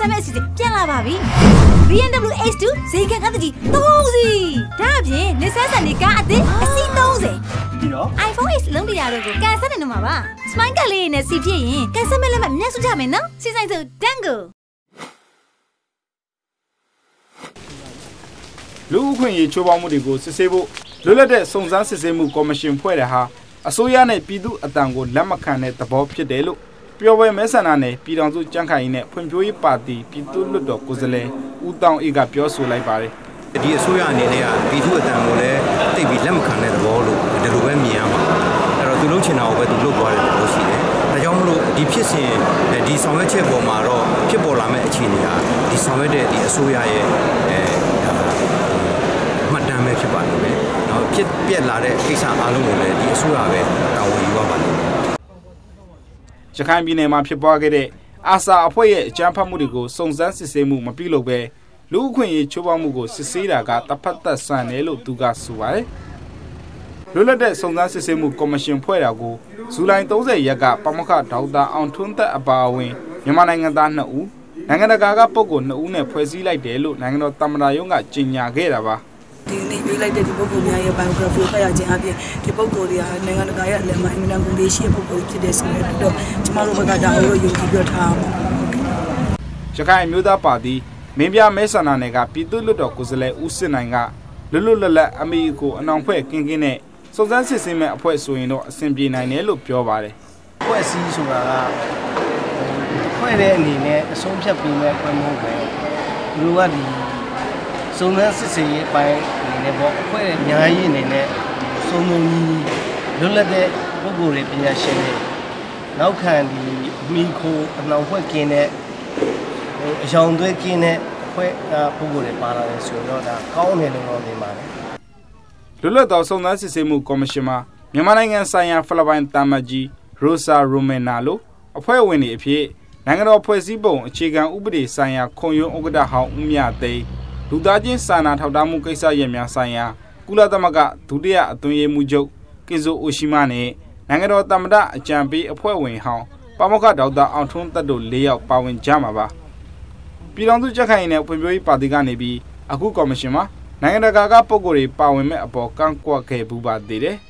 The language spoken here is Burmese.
ဆန်မဲ့အစီအစဉ်ပြန်လာပါပြီ BMW H2 ဈေးကကတည်းက3စီဒါအပြင်နစ်ဆန်ဆန်နေကားအသစ်အစီ30ပြီးတော့ iPhone X လုံးတရားတို့ကိုကန်ဆက်နေတော့မှာပါ Smile ကလေးနဲ့စီပြည့်ရင်ကန်ဆက်မဲ့လက်မှတ်မြတ်စုကြမယ်နော်စီဆိုင်ဆိုတန်ကိုလူဥခွင့်ရေးချိုးပေါင်းမှုတွေကိုစစ်ဆေးဖို့လွတ်လပ်တဲ့စုံစမ်းစစ်ဆေးမှုကော်မရှင်ဖွဲ့တဲ့ဟာအစိုးရနဲ့ပြည်သူအတံကိုလက်မခံတဲ့သဘောဖြစ်တယ်လို့ ပျော်ပွဲမဲဆန္ဒနယ်ပြည်တော်စုကြံ့ခိုင်ရေးနဲ့ဖွံ့ဖြိုးရေးပါတီပြည်သူ့လွတ်တော်ကိုယ်စားလှယ်ဦးတောင်အေးကပြောဆိုလိုက်ပါတယ်ဒီအစိုးရအနေနဲ့ကပြည်သူ့အတံကိုလည်းတိတ်ပြီးလက်မခံတဲ့သဘောလို့ဒီလိုပဲမြင်ရမှာအဲ့တော့သူလုပ်ချင်တာကိုပဲသူလုပ်သွားတယ်လို့ရှိတယ်ဒါကြောင့်မလို့ဒီဖြစ်စဉ်ဒီဆောင်ရွက်ချက်ပေါ်မှာတော့ဖြစ်ပေါ်လာမဲ့အခြေအနေဟာဒီဆောင်ရွက်တဲ့ဒီအစိုးရရဲ့အဲမှတ်တမ်းပဲဖြစ်ပါလိမ့်မယ်။နောက်ဖြစ်ပြက်လာတဲ့ကိစ္စအားလုံးကိုလည်းဒီအစိုးရပဲတာဝန်ယူရပါလိမ့်မယ် ရခိုင်ပြည်နယ်မှာဖြစ်ပွားခဲ့တဲ့အာဆာအဖွဲ့ရဲ့အကြမ်းဖက်မှုတွေကိုစုံစမ်းစစ်ဆေးမှုမပြုလုပ်ဘဲလူဥခွင့်ရေးချိုးဖောက်မှုကိုစစ်ဆေးတာကတစ်ဖက်သက်ဆန်တယ်လို့သူကဆိုပါတယ်။လွတ်လပ်တဲ့စုံစမ်းစစ်ဆေးမှုကော်မရှင်ဖွဲ့တာကိုဇူလိုင်30ရက်ကပမခဒေါက်တာအောင်ထွန်းသက်အပါအဝင်မြန်မာနိုင်ငံသား2ဦးနိုင်ငံတကာကပုဂ္ဂိုလ်2ဦးနဲ့ဖွဲ့စည်းလိုက်တယ်လို့နိုင်ငံတော်တမန်တော်ရုံးကကြေညာခဲ့တာပါ။ ဒီနေ့ရေးလိုက်တဲ့ဒီပုဂ္ဂိုလ်များရဲ့ biography ကိုဖတ်ရခြင်းအပြင်ဒီပုဂ္ဂိုလ်တွေကနိုင်ငံတကာရဲ့အလယ်မှာအင်မတန်ကုန်လေးရှိတဲ့ပုဂ္ဂိုလ်ဖြစ်တဲ့ဆိုတဲ့အတွက်တော့ကျမတို့ဘက်ကဒါကိုယုံကြည်ပြထားအောင်ရခိုင်အမျိုးသားပါတီမင်းပြမဲဆန္ဒနယ်ကပြည်သူ့လွတ်တော်ကိုယ်စားလှယ်ဦးစစ်နိုင်ကလွတ်လွတ်လပ်လပ်အမေကိုအနောင်ဖွဲ့ကင်းကင်းနဲ့စုံစမ်းစစ်ဆေးမဲ့အဖွဲ့ဆိုရင်တော့အဆင်ပြေနိုင်တယ်လို့ပြောပါတယ်ဖွဲ့စည်းဆိုတာကဖွဲ့တဲ့အနေနဲ့အဆုံးဖြတ်ပြီးမဲ့ဖွဲ့မဟုတ်ပဲလူကဒီ စုံစမ်းစစ်ဆေးရေးအပိုင်းအနေနဲ့ပေါ့ဖွဲ့တဲ့ညာရေးအနေနဲ့စုံစုံကြီးလွတ်လပ်တဲ့ပုဂ္ဂိုလ်တွေပညာရှင်တွေနောက်ခံဒီမိခိုအနှောင်ဖွဲ့ကင်းတဲ့ဟိုအယောင်သွဲကင်းတဲ့ဖွဲ့ပုဂ္ဂိုလ်တွေပါလာတယ်ဆိုတော့ဒါကောင်းတယ်လို့တော့မြင်ပါတယ်လွတ်လပ်သောစုံစမ်းစစ်ဆေးမှုကော်မရှင်မှာမြန်မာနိုင်ငံဆိုင်ရာဖိလစ်ပိုင်တာမတ်ကြီးရိုဆာရိုမင်နာလိုအဖွဲ့ဝင်တွေအဖြစ်နိုင်ငံတော်ဖွဲ့စည်းပုံအခြေခံဥပဒေဆိုင်ရာခွန်ယွန်းဥက္ကဋ္ဌဟောင်းဦးမြသိန်း လူသားချင်းစာနာထောက်ထားမှုကိစ္စရပ်များဆိုင်ရာကုလသမဂ္ဂဒုတိယအသွင်ရေးမှူးချုပ်ကင်ဇိုအိုရှိမနဲ့နိုင်ငံတော်သမ္မတအကြံပေးအဖွဲ့ဝင်ဟောင်းပါမောက္ခဒေါက်တာအောင်ထွန်းသက်တို့၄ယောက်ပါဝင်ကြမှာပါပြည်တော်စုကြက်ခိုင်နဲ့ဖွံ့ဖြိုးရေးပါတီကနေပြီးအခုကော်မရှင်မှာနိုင်ငံတကာကပုံကိုယ်တွေပါဝင်မဲ့အပေါ်ကန့်ကွက်ခဲ့ပူပါသေးတယ်။